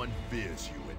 one fears you